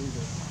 do this.